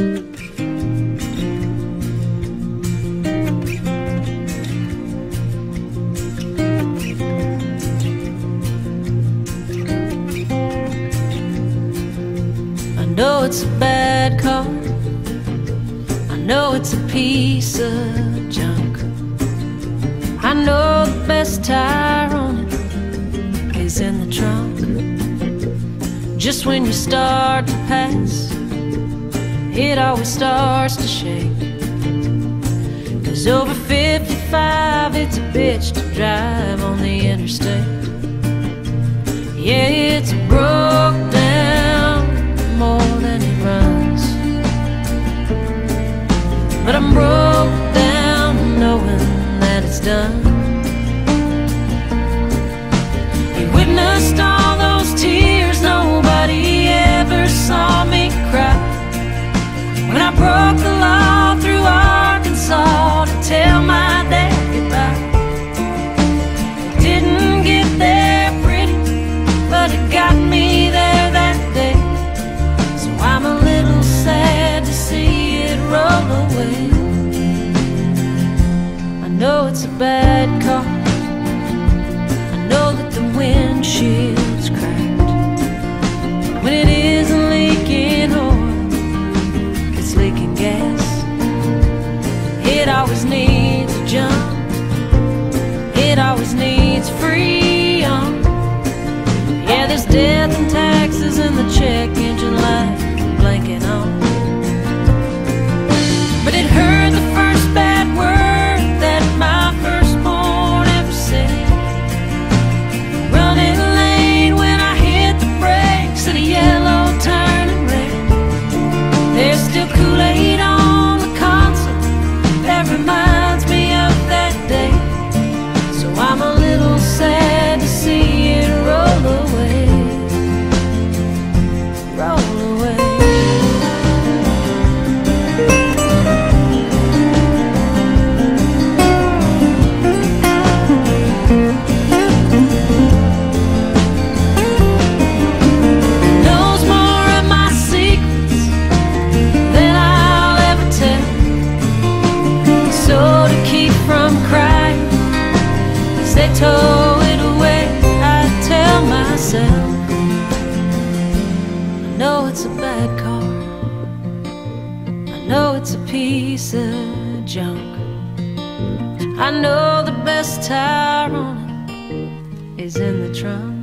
I know it's a bad car. I know it's a piece of junk. I know the best tire on it is in the trunk. Just when you start to pass, it always starts to shake. Cause over 55, it's a bitch to drive on the interstate. Yeah, it's broke down more than it runs. But I'm broke it's a bad car. I know that the windshield's cracked. When it isn't leaking oil, it's leaking gas. It always needs a jump. It always needs Freon. Yeah, there's death tow it away, I tell myself, I know it's a bad car. I know it's a piece of junk. I know the best tire on it is in the trunk.